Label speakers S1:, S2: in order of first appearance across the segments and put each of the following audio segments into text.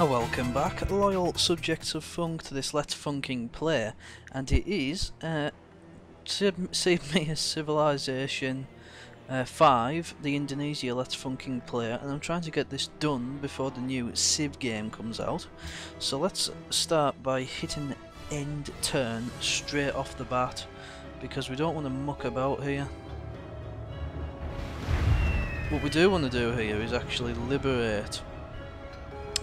S1: Oh, welcome back, loyal subjects of Funk, to this Let's Funking play, and it is uh, Sid Meier's Civilization uh, 5, the Indonesia Let's Funking play, and I'm trying to get this done before the new Civ game comes out. So let's start by hitting end turn straight off the bat, because we don't want to muck about here. What we do want to do here is actually liberate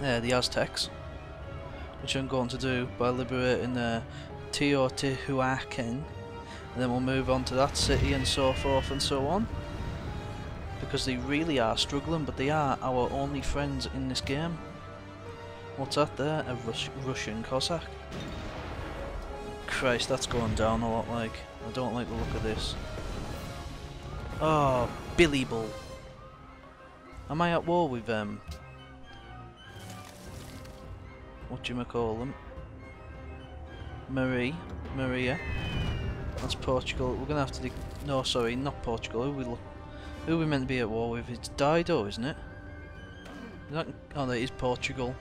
S1: uh, the Aztecs, which I'm going to do by liberating uh, Teotihuacan, and then we'll move on to that city and so forth and so on. Because they really are struggling, but they are our only friends in this game. What's that there? A Rus Russian Cossack? Christ, that's going down a lot like. I don't like the look of this. Oh, Billy Bull. Am I at war with them? Um, what do you call them? Marie, Maria. That's Portugal. We're gonna have to. no, sorry, not Portugal. Who we? Who we meant to be at war with? It's Dido, isn't it? That, oh, that is Portugal.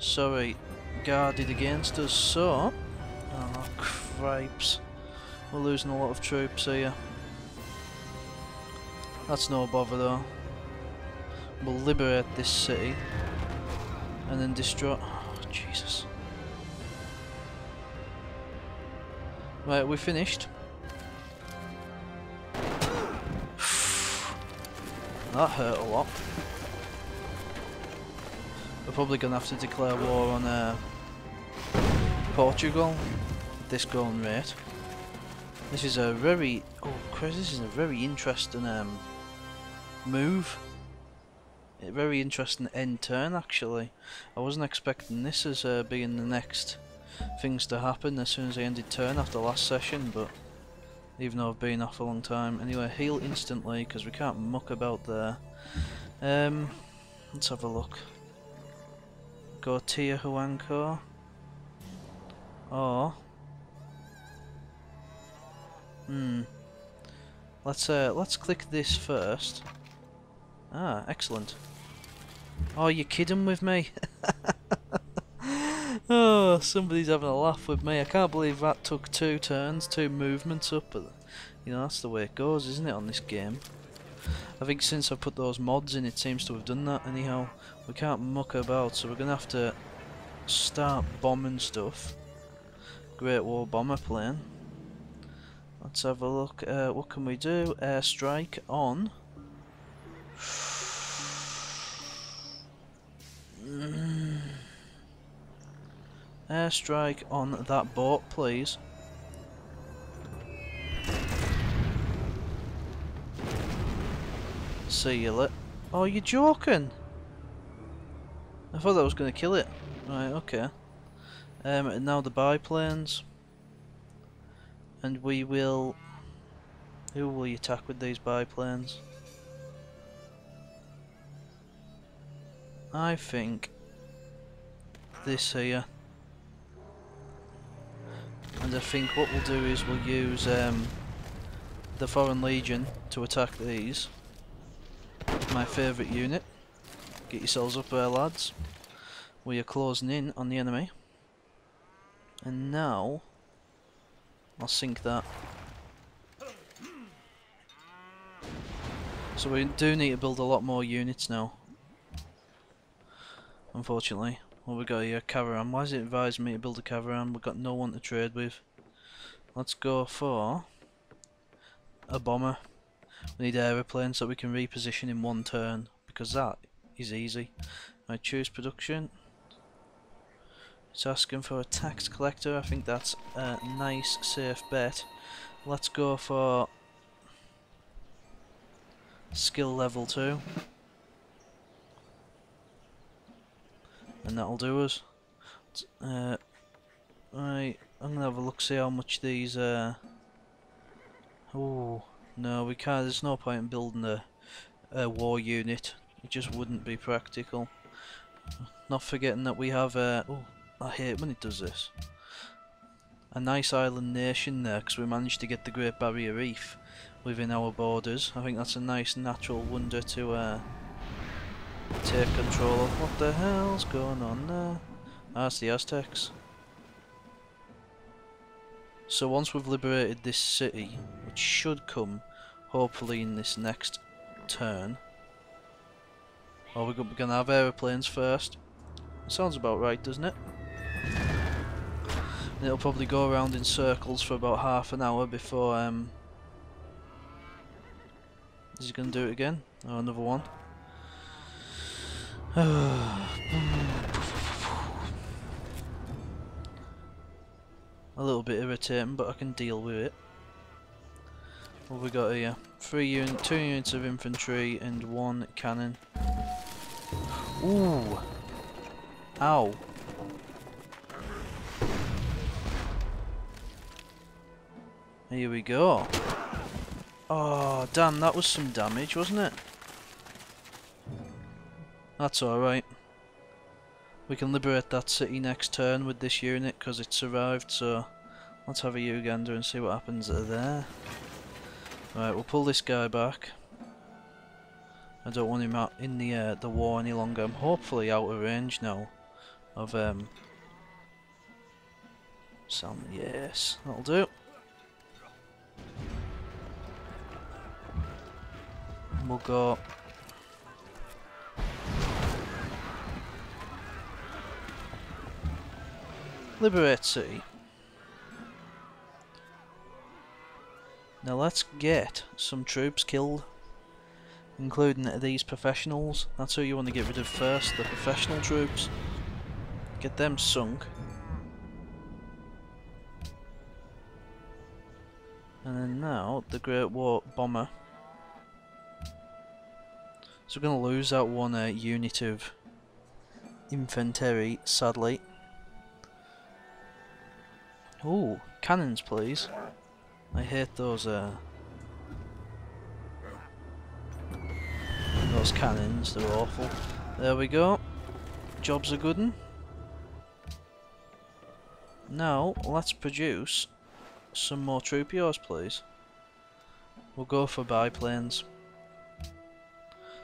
S1: Sorry, guarded against us. So, oh cripes, we're losing a lot of troops here. That's no bother though. We'll liberate this city and then destroy. Jesus. Right, we're finished. that hurt a lot. We're probably going to have to declare war on uh, Portugal at this going rate. This is a very... Oh, Chris, this is a very interesting um, move. A very interesting end turn actually. I wasn't expecting this as uh, being the next things to happen as soon as I ended turn after last session, but even though I've been off a long time. Anyway, heal instantly because we can't muck about there. Um, let's have a look. Go Tiahuanco. Or hmm. Let's uh let's click this first. Ah, excellent. Oh, you kidding with me? oh, somebody's having a laugh with me. I can't believe that took two turns, two movements up. But, you know, that's the way it goes, isn't it, on this game? I think since I put those mods in, it seems to have done that. Anyhow, we can't muck about, so we're going to have to start bombing stuff. Great War Bomber plane. Let's have a look. Uh, what can we do? Airstrike on. Airstrike on that boat, please. Seal it. Oh, you're joking! I thought that was going to kill it. Right, okay. Um, now the biplanes. And we will... Who will you attack with these biplanes? I think this here. And I think what we'll do is we'll use um, the Foreign Legion to attack these. My favourite unit. Get yourselves up there lads. We are closing in on the enemy. And now I'll sink that. So we do need to build a lot more units now unfortunately. What we got here? Caravan. Why is it advising me to build a caravan? We've got no one to trade with. Let's go for a bomber. We need aeroplanes so we can reposition in one turn because that is easy. I choose production. It's asking for a tax collector. I think that's a nice safe bet. Let's go for skill level 2. And that'll do us. Uh, right, I'm gonna have a look see how much these. Uh, oh no, we can't. There's no point in building a, a war unit. It just wouldn't be practical. Not forgetting that we have. Uh, oh, I hate when it does this. A nice island nation there because we managed to get the Great Barrier Reef within our borders. I think that's a nice natural wonder to uh, take control of what the hell's going on there. That's the Aztecs. So once we've liberated this city, which should come hopefully in this next turn. Or we're going to have aeroplanes first. Sounds about right, doesn't it? And it'll probably go around in circles for about half an hour before um is he gonna do it again? Oh another one. A little bit irritating but I can deal with it. What we got here? Three unit, two units of infantry and one cannon. Ooh! Ow! Here we go. Oh, damn, that was some damage, wasn't it? That's alright. We can liberate that city next turn with this unit because it survived, so let's have a Uganda and see what happens there. Right, we'll pull this guy back. I don't want him out in the uh, the war any longer. I'm hopefully out of range now of um some yes, that'll do. we'll go Liberate City. Now let's get some troops killed. Including these professionals. That's who you want to get rid of first, the professional troops. Get them sunk. And then now, the Great War Bomber. So we're going to lose that one uh, unit of infantry, sadly. Oh, cannons please. I hate those uh those cannons, they're awful. There we go. Job's a good one. Now, let's produce some more troupials, please. We'll go for biplanes.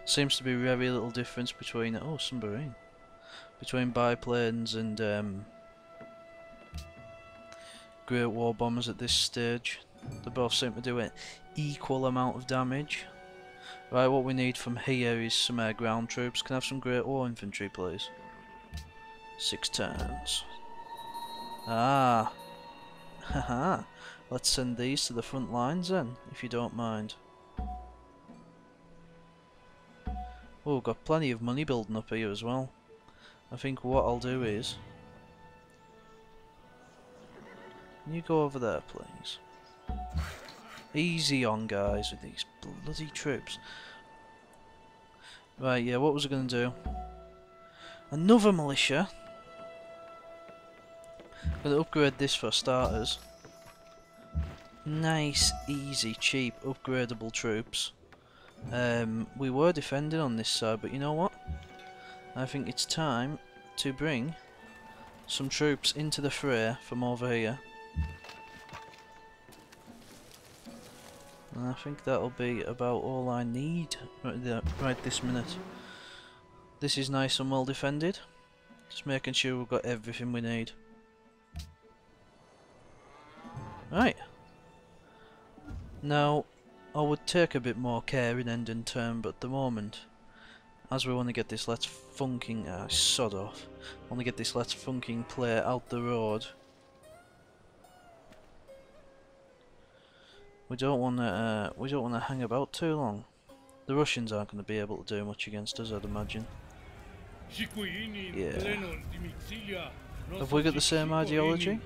S1: Seems to be very little difference between oh submarine between biplanes and um, Great War bombers at this stage. They both seem to do an equal amount of damage. Right, what we need from here is some air ground troops. Can I have some Great War infantry, please? Six turns. Ah. Haha. Let's send these to the front lines then, if you don't mind. Oh, got plenty of money building up here as well. I think what I'll do is... you go over there, please? Easy on, guys, with these bloody troops. Right, yeah, what was I going to do? Another militia. To upgrade this for starters. Nice, easy, cheap, upgradable troops. Um, we were defending on this side, but you know what? I think it's time to bring some troops into the fray from over here. And I think that'll be about all I need right, this minute. This is nice and well defended. Just making sure we've got everything we need. Right. Now, I would take a bit more care in end and turn, but at the moment, as we want to get this let's funking, uh, sod off, want to get this let's funking player out the road. We don't want to. Uh, we don't want to hang about too long. The Russians aren't going to be able to do much against us, I'd imagine. Yeah. Have we got the same ideology?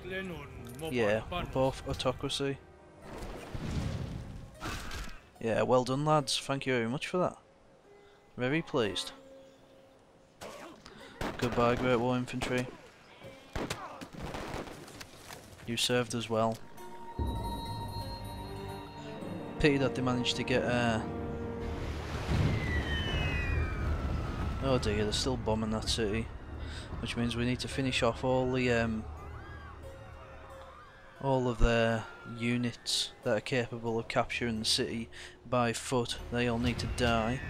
S1: Yeah, we're both autocracy. Yeah, well done lads, thank you very much for that. Very pleased. Goodbye Great War Infantry. You served as well. Pity that they managed to get uh Oh dear, they're still bombing that city. Which means we need to finish off all the um all of their units that are capable of capturing the city by foot. They all need to die.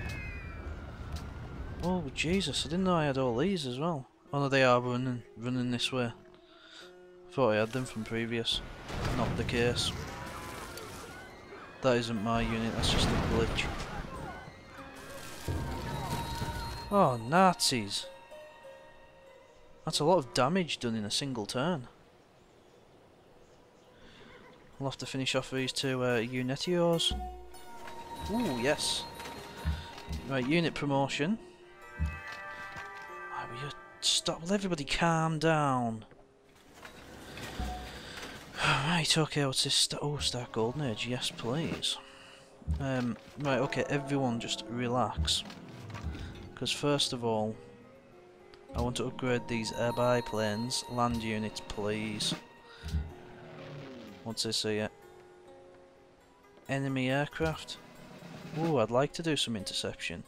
S1: Oh Jesus! I didn't know I had all these as well. Oh no, they are running running this way. Thought I had them from previous. Not the case. That isn't my unit. That's just a glitch. Oh Nazis! That's a lot of damage done in a single turn. We'll have to finish off these two uh, Unetios. Ooh, yes. Right, unit promotion. Stop? Will everybody calm down? Right, okay, what's this? St oh, Stark Golden Age, yes please. Um, right, okay, everyone just relax. Because first of all, I want to upgrade these air biplanes. Land units, please. What's this here? Enemy aircraft. Ooh, I'd like to do some interception.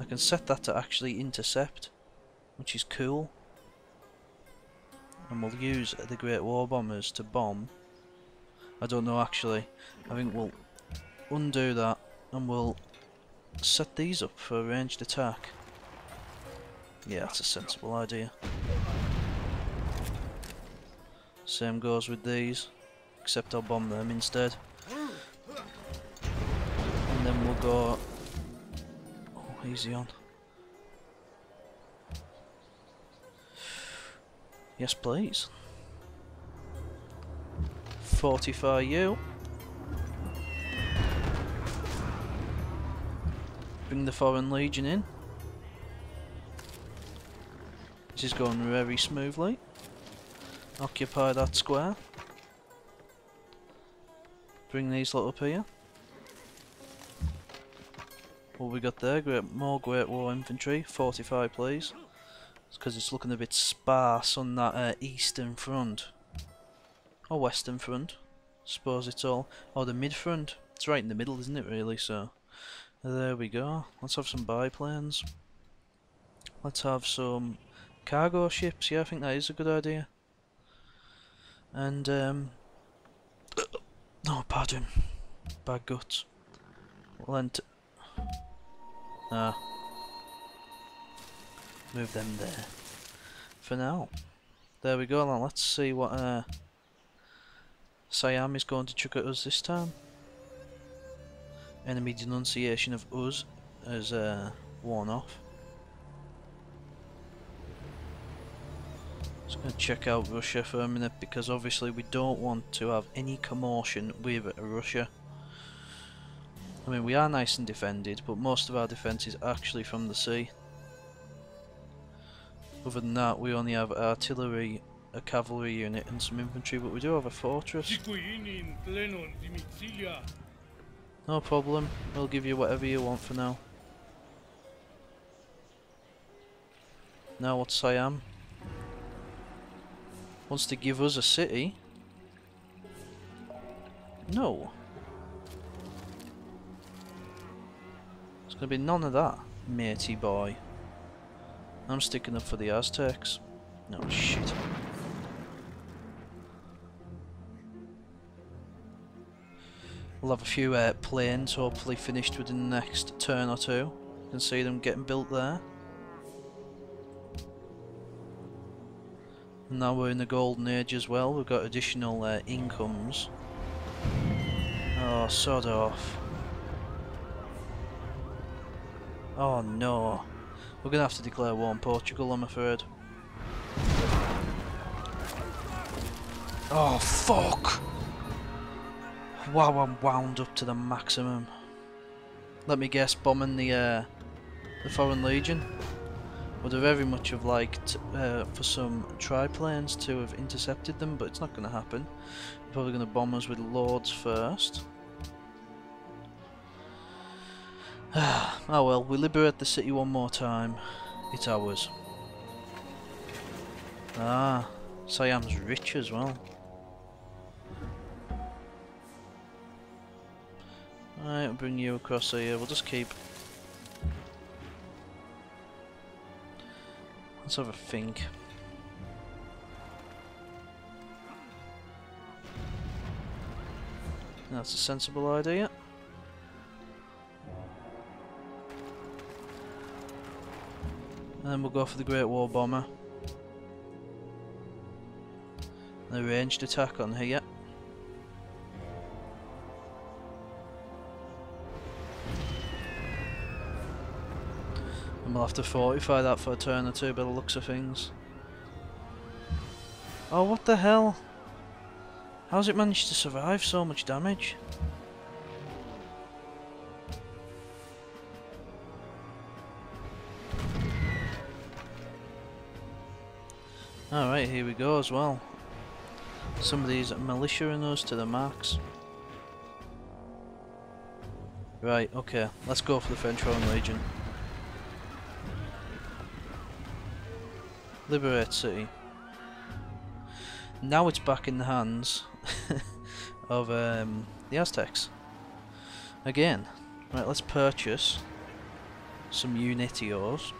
S1: I can set that to actually intercept, which is cool. And we'll use the Great War Bombers to bomb. I don't know actually. I think we'll undo that and we'll set these up for a ranged attack. Yeah, that's a sensible idea. Same goes with these except I'll bomb them instead. And then we'll go... Oh, easy on. Yes, please. Fortify you. Bring the Foreign Legion in. This is going very smoothly. Occupy that square. Bring these lot up here. What we got there? Great, more Great War infantry. 45 please. It's because it's looking a bit sparse on that uh, eastern front. Or western front. Suppose it's all. Or the mid front. It's right in the middle, isn't it really? So there we go. Let's have some biplanes. Let's have some cargo ships. Yeah, I think that is a good idea. And um, Oh, pardon. Bad guts. Lent. Ah. Move them there. For now. There we go, now let's see what uh, Siam is going to chuck at us this time. Enemy denunciation of us has uh, worn off. Just going to check out Russia for a minute because obviously we don't want to have any commotion with Russia. I mean we are nice and defended but most of our defence is actually from the sea. Other than that we only have artillery, a cavalry unit and some infantry but we do have a fortress. No problem, we'll give you whatever you want for now. Now what Siam? wants to give us a city. No. There's going to be none of that, matey boy. I'm sticking up for the Aztecs. No shit. We'll have a few uh, planes hopefully finished within the next turn or two. You can see them getting built there. And now we're in the golden age as well, we've got additional uh, incomes. Oh, sod off. Oh no. We're gonna have to declare war on Portugal, I'm afraid. Oh, fuck! Wow, I'm wound up to the maximum. Let me guess, bombing the, uh, the Foreign Legion? Would have very much have liked uh, for some triplanes to have intercepted them, but it's not going to happen. Probably going to bomb us with lords first. Oh well, we liberate the city one more time. It's ours. Ah, Siam's rich as well. I'll bring you across here. We'll just keep Let's have a think. That's a sensible idea. And then we'll go for the Great War Bomber. The ranged attack on here. And we'll have to fortify that for a turn or two by the looks of things. Oh, what the hell? How's it managed to survive so much damage? Alright, here we go as well. Some of these militia in those to the max. Right, okay, let's go for the French Foreign Legion. Liberate City. Now it's back in the hands of um, the Aztecs. Again. Right, let's purchase some Unitios.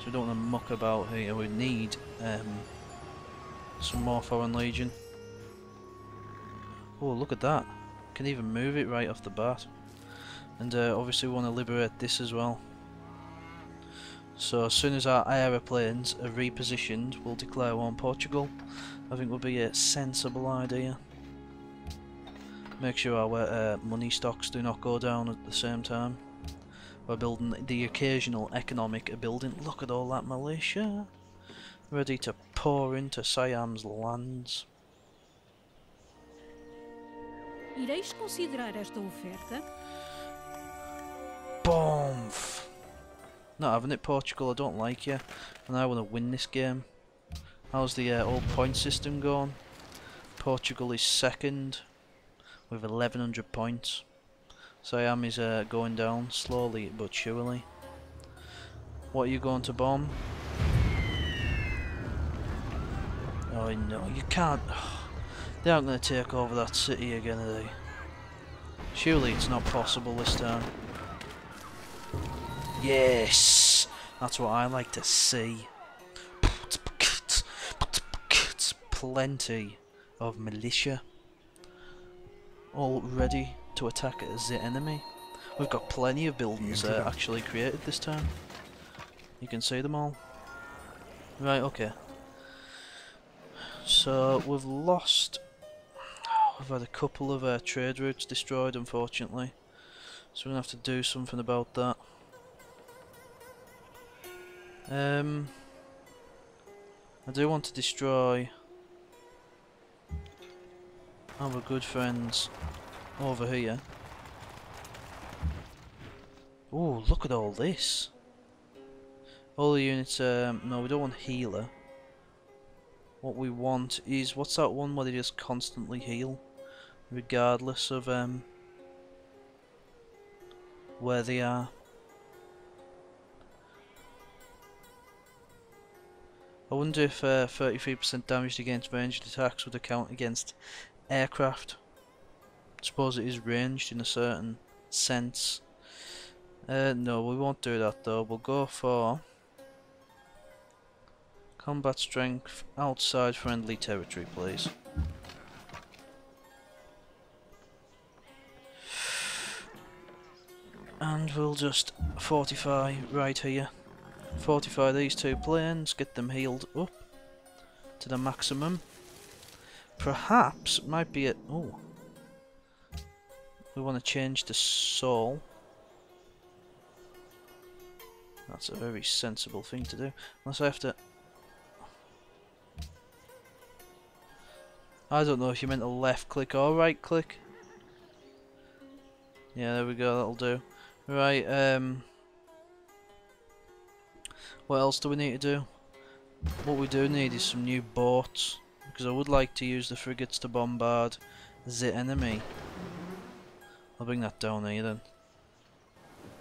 S1: So we don't want to muck about here. We need um, some more Foreign Legion. Oh, look at that. Can even move it right off the bat. And uh, obviously we want to liberate this as well. So as soon as our aeroplanes are repositioned, we'll declare war on Portugal. I think would be a sensible idea. Make sure our uh, money stocks do not go down at the same time. We're building the occasional economic building. Look at all that militia. Ready to pour into Siam's lands.
S2: Ireis considerar esta oferta?
S1: Boomf! Not having it, Portugal. I don't like you, and I want to win this game. How's the uh, old point system going? Portugal is second with 1100 points. Siam is uh, going down slowly but surely. What are you going to bomb? Oh no, you can't. They aren't going to take over that city again, are they? Surely it's not possible this time. Yes! That's what I like to see. Plenty of militia. All ready to attack the enemy. We've got plenty of buildings uh, actually created this time. You can see them all. Right, okay. So, we've lost We've had a couple of uh, trade routes destroyed, unfortunately. So we're going to have to do something about that. Um, I do want to destroy our good friends over here. Oh, look at all this. All the units, um, no, we don't want healer. What we want is, what's that one where they just constantly heal? Regardless of um, where they are. I wonder if 33% uh, damage against ranged attacks would account against aircraft. I suppose it is ranged in a certain sense. Uh, no, we won't do that though. We'll go for Combat strength outside friendly territory, please. And we'll just fortify right here. Fortify these two planes, get them healed up to the maximum. Perhaps might be it. Oh, we want to change to Seoul. That's a very sensible thing to do. Unless I have to I don't know if you meant a left click or right click. Yeah, there we go, that'll do. Right, um... What else do we need to do? What we do need is some new boats. Because I would like to use the frigates to bombard the enemy. I'll bring that down here then.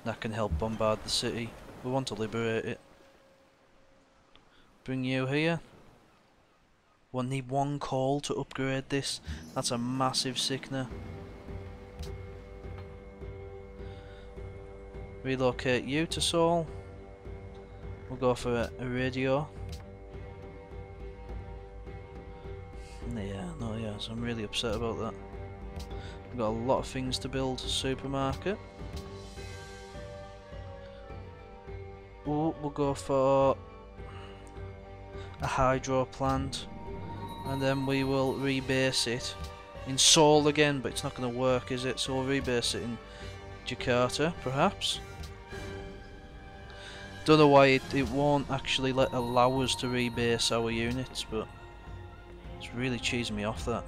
S1: That can help bombard the city. We want to liberate it. Bring you here. We'll need one call to upgrade this. That's a massive sickener. Relocate you to Seoul. We'll go for a, a radio. Yeah, no, yeah, so I'm really upset about that. We've got a lot of things to build. Supermarket. Oh, we'll go for a hydro plant, and then we will rebase it in Seoul again, but it's not going to work, is it? So we'll rebase it in Jakarta, perhaps. Don't know why it, it won't actually let allow us to rebase our units, but it's really cheesing me off that.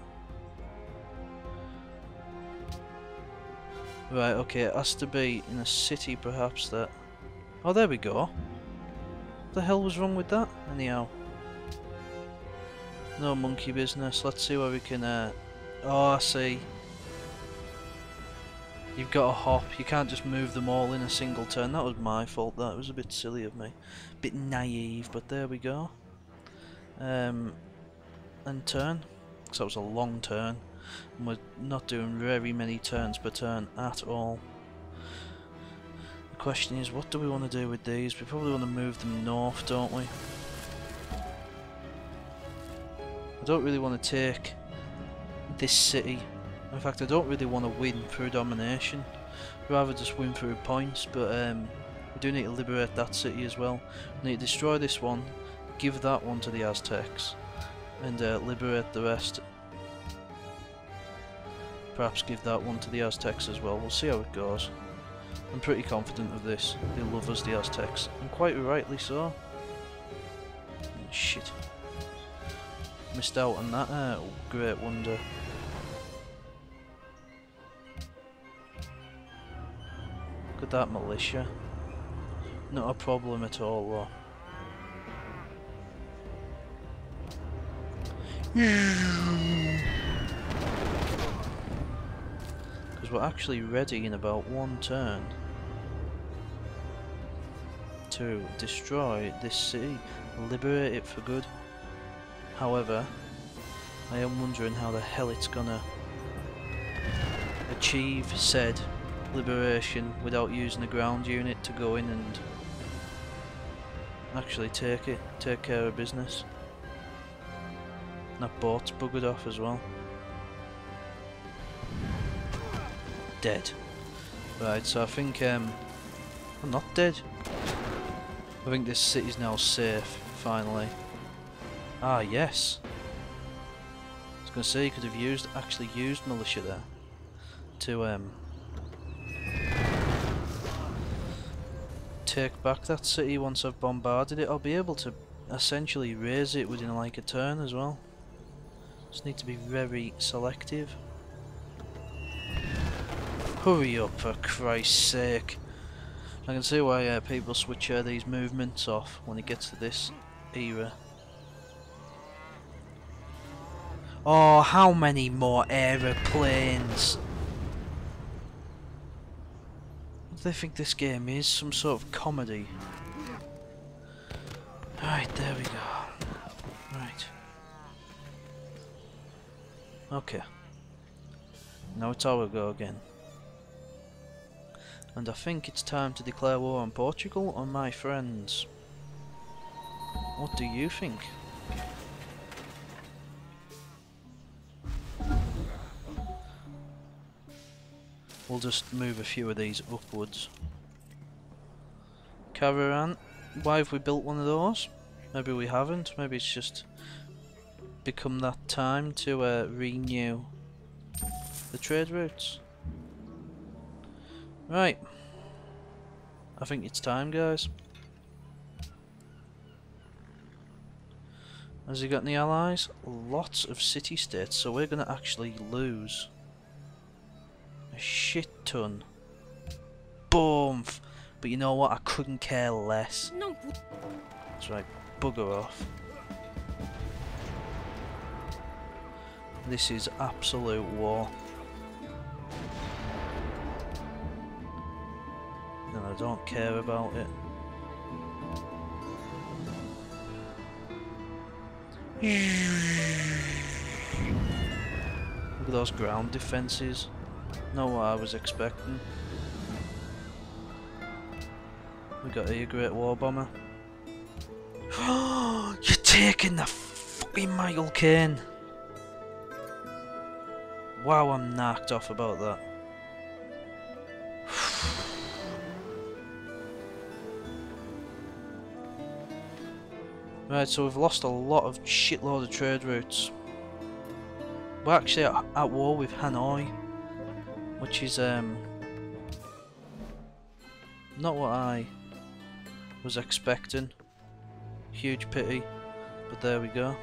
S1: Right, okay, it has to be in a city perhaps that... Oh, there we go. What the hell was wrong with that? Anyhow. No monkey business. Let's see where we can... Uh... Oh, I see. You've got to hop. You can't just move them all in a single turn. That was my fault. That was a bit silly of me. A bit naive, but there we go. Um, and turn. Because that was a long turn. And we're not doing very many turns per turn at all. The question is, what do we want to do with these? We probably want to move them north, don't we? I don't really want to take this city in fact, I don't really want to win through domination. rather just win through points, but um, we do need to liberate that city as well. We need to destroy this one, give that one to the Aztecs, and uh, liberate the rest. Perhaps give that one to the Aztecs as well. We'll see how it goes. I'm pretty confident of this. They love us, the Aztecs, and quite rightly so. Shit. Missed out on that uh, great wonder. Look at that militia. Not a problem at all though. Because we're actually ready in about one turn to destroy this city, liberate it for good. However, I am wondering how the hell it's gonna achieve said liberation without using a ground unit to go in and actually take it, take care of business. That boat's buggered off as well. Dead. Right, so I think um I'm not dead. I think this city's now safe, finally. Ah yes. I was gonna say you could have used actually used militia there to um take back that city once I've bombarded it, I'll be able to essentially raise it within like a turn as well. Just need to be very selective. Hurry up for Christ's sake. I can see why uh, people switch uh, these movements off when it gets to this era. Oh, how many more aeroplanes? Do they think this game is? Some sort of comedy? Right, there we go. Right. Okay. Now it's our go again. And I think it's time to declare war on Portugal or my friends. What do you think? We'll just move a few of these upwards. Caravan. Why have we built one of those? Maybe we haven't. Maybe it's just become that time to uh, renew the trade routes. Right. I think it's time, guys. Has he got any allies? Lots of city-states, so we're going to actually lose. A shit ton. Boom! But you know what? I couldn't care less. That's right. Bugger off. This is absolute war. And I don't care about it. Look at those ground defences. Not what I was expecting. We got a Great War Bomber. You're taking the fucking Michael Caine! Wow, I'm knocked off about that. Right, so we've lost a lot of shitload of trade routes. We're actually at, at war with Hanoi, which is um not what I was expecting. Huge pity, but there we go.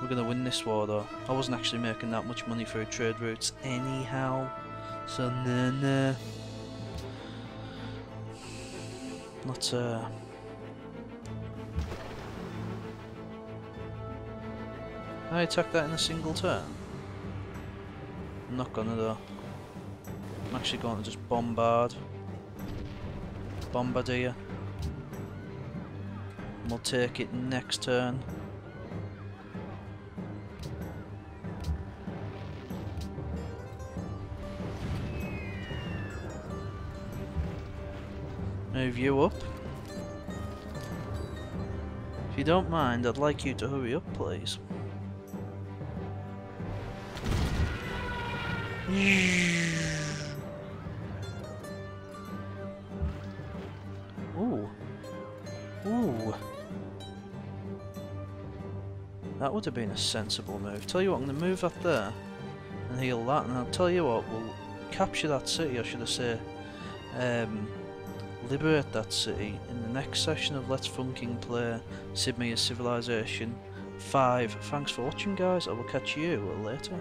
S1: We're gonna win this war though. I wasn't actually making that much money through trade routes anyhow, so nah nah. Not uh. I attack that in a single turn. I'm not gonna though. I'm actually going to just bombard. Bombardier. And we'll take it next turn. Move you up. If you don't mind, I'd like you to hurry up, please. Ooh. Ooh. That would have been a sensible move. Tell you what, I'm going to move that there and heal that, and I'll tell you what, we'll capture that city, or should I say, um, liberate that city in the next session of Let's Funking Play Meier's Civilization 5. Thanks for watching guys, I will catch you later.